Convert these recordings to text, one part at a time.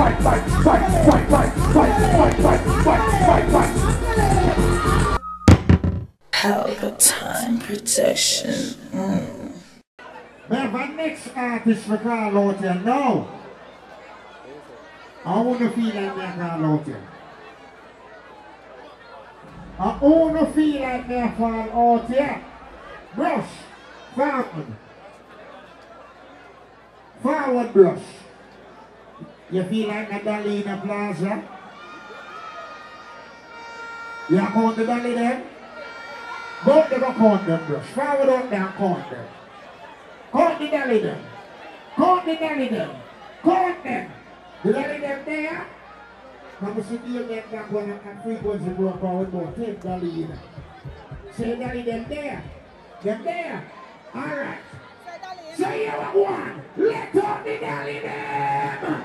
fight, fight, fight, fight, fight, fight, fight, fight, fight, fight, fight. Protection. Mm. Man, my next artist for Carl here now. I want to feel like me Carl out here. I want to feel like me fall out here. Brush, forward. Forward brush. You feel like Nadalina Plaza? You count the dolly there? Both they go count them brush. Forward out there and count them. Count the dolly them. Count the dolly them. Count them. The dolly them there. Come see the them that one and frequency go forward about take dolly in. Say dolly them there. Them there. Alright. So you have one. Let out the dolly them.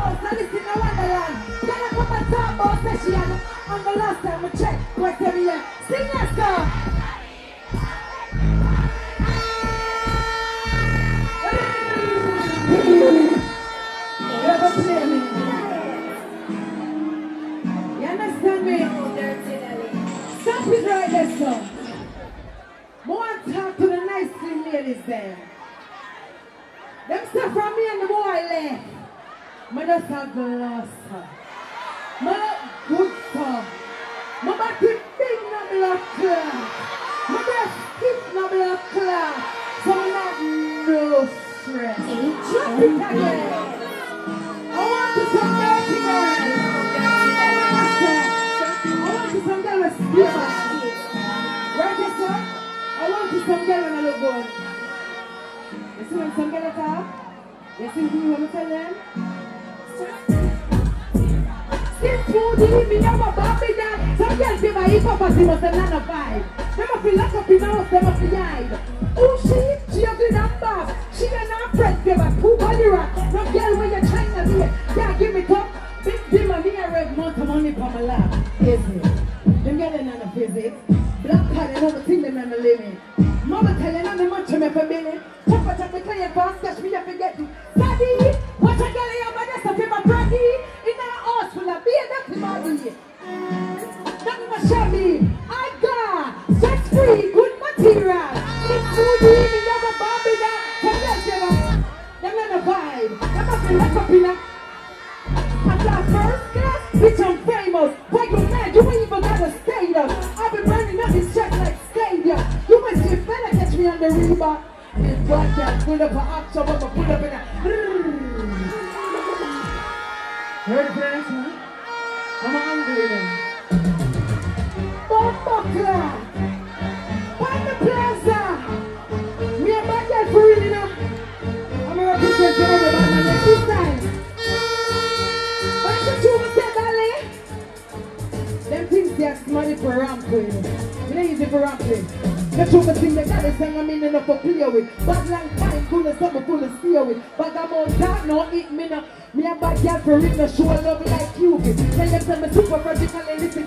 most, now listen to Wonderland. Gonna come and talk about session. On the last time we check, what's the real? Sing this girl. Me just a glass. Me look good for. Me body big na blood clot. Me breast stiff na blood clot. So me not no stress. Drop it again. I want to some dirty girl. I want to some girl with spear. Right there, sir? I want to some girl when I look good. You see when some girl talk? You see who you want to tell them? Food me never me that. Some girls give a hip hop as it was a nana vibe. Never feel like a pinot, never. Oh, she, she has and number, She an apprentice, give a rock. No girl when you're trying to be it. Yeah, give me top. Big dimmer, me a rev of money for my lap. Is it? Them girl in on a visit. Black pad and all the them in the living. Mama telling on the month me for a minute. Top of the fast cash me, I forget you. Daddy! Them must be like up in a. I got first bitch, I'm famous. Why you mad? You ain't even got a status. I've been burning up these checks like. You must get catch me on the Reba. And black that pull up an action, I'ma up in. Heard the? I'm. Truth thing that got this I mean enough for play with. Bad long time, of something full of steel with. But I'm on that, no eat me no. Me a bad girl for it, no show love like Cupid. Tell them say me super virgin and listen,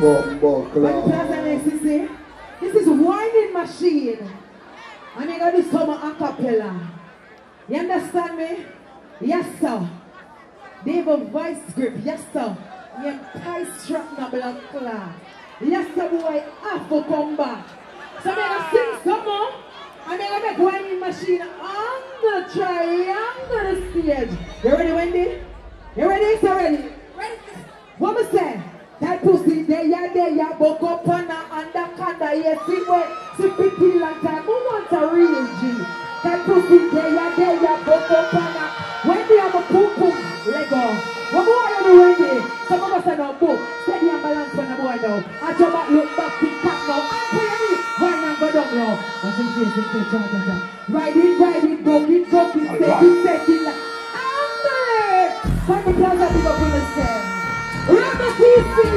Christ. Bumbo What club. plaza next is? This is winding machine. And you got this summer a cappella. You understand me? Yes, sir. They have a voice script. Yes, sir. You tie strap na black class. Yes, sir, boy. Have to come back. So I'm going to sing some more. I'm going to make winding machine on the triangle stage. You ready, Wendy? You ready? So ready? Ready. What me say? That tatusindeyade yabogopa na andakanda yesiwe sipikilata mumwanta real G tatusindeyade yabogopa na wendi yamupupu lego wabuwayo ni wendi sababusa nobu steady and balance when the boy know I jump back look back aja up now I'm playing when I'm going up now I think this is the charge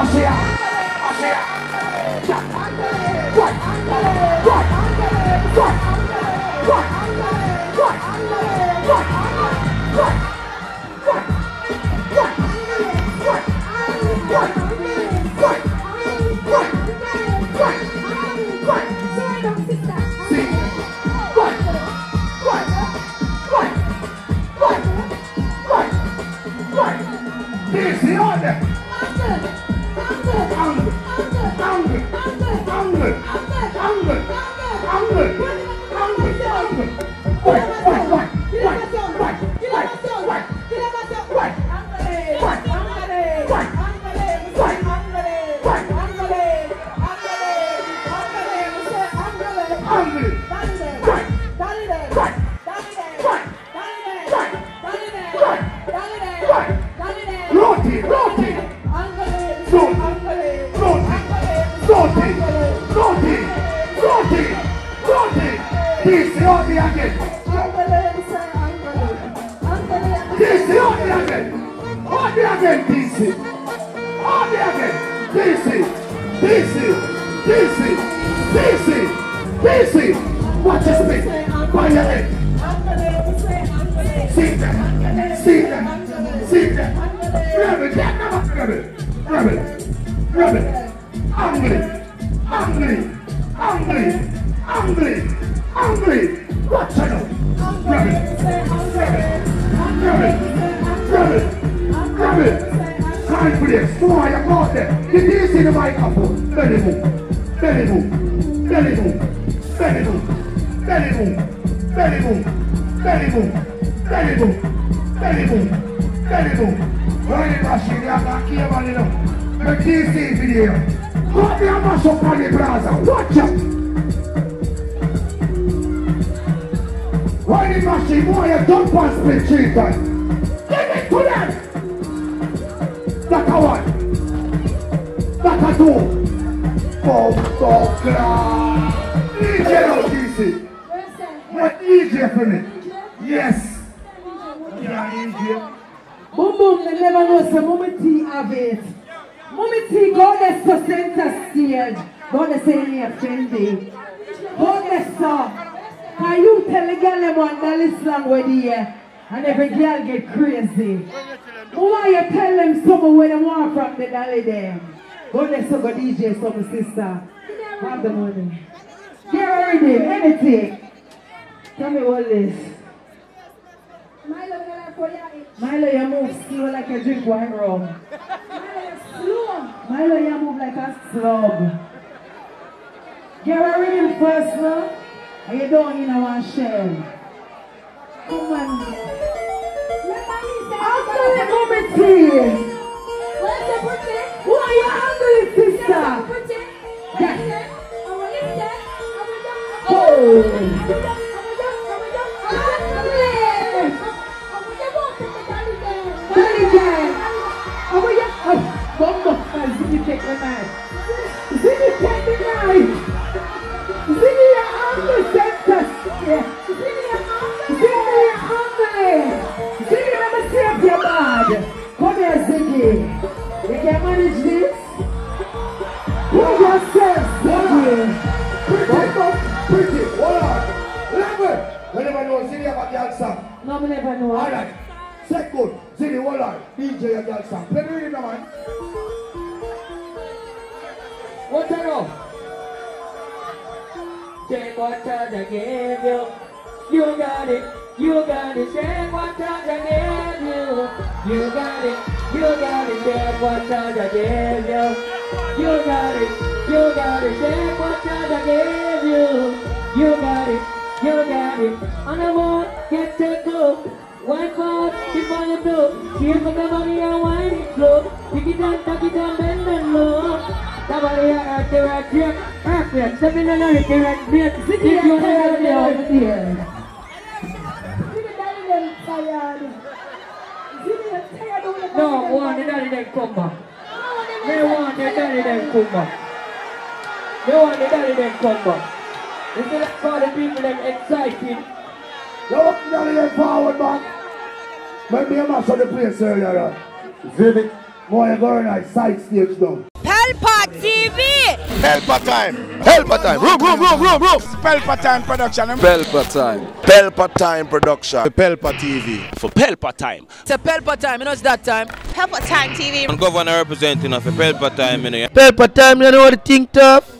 Ah, see ya. Ah, see ya. This is order again. This is order again. Order again. This is. Order again. This is. This is. This is. This is. This is. Watch your space. By your head. See them. See them. See them. Grab it. Grab it. Grab it. Grab it. Angry. Angry. Angry. Angry. Angry. Watch out. Grab it. Grab it. Grab it. Grab it. Grab it. Time for this. Why you got there? Did you see the microphone? Belly move. Belly move. Belly move. Belly move. Belly move. Belly move. Belly move. Belly move. Belly move. Belly move. Running machine, you can't keep on it up. Make this video. What the mash up on the plaza? Watch out. Why the machine? Why you don't pass me treatment? Give it to them! Like a one. Like a two. Bum, bum, clap. DJ now, DC. What DJ for me? Yes. Yeah, DJ. Boom, boom, they never know, so Mummy T have it. Mummy T, God is so center stage. God is saying offending. Eh. God is so... Can you tell the girl them one dollar slang with here? And every girl get crazy. Are you tell them something where they want from the dolly them? Go there so go DJ some sister. Have the money. Get ready, anything. Tell me what this. Milo, you move slow like you drink wine rum. Milo, you move like a slug. Get a rhythm first, no? And you don't in a one shell. Come on. Uncle, let me see. Who are you hungry, sister? Yeah. Oh. Jane. Oh, yeah. Oh, Bumbo. Uh, Ziggy me never know. All right. Second, Ziggy, hold. DJ a girl song. Play the rhythm, man. What you know? Take what I gave you. You got it. You got it. Take what I gave you. You got it. You got it. Take what I gave you. You got it. You got it. Take what I gave you. You got it. You got it. And I won't get to go. One part before you do. See if I can money and wine it slow. Pick it and tuck it and bend and low. Somebody at the right here. Perfect. Seven and a hit the right here. Sit Ziggy, if you you're tired of me want over to there. Ziggy, daddy, them tired. Ziggy, you're tired of me. No, one the daddy then come back. They want the daddy then come back. They want the daddy then come back. Instead of all the people them excited. You want to get forward, man. Maybe you mash up the place earlier. Vivid. More you go nice side stage now. Pelpa TV. Pelpa time. Pelpa time. Room, room, room, room, room. Pelpa time production. Pelpa time. Pelpa time production. Pelpa TV. for Pelpa time. It's a Pelpa time, you know it's that time. Pelpa Time TV. And governor representing of Pelpa time, you know. Pelpa time, you know what the thing tough?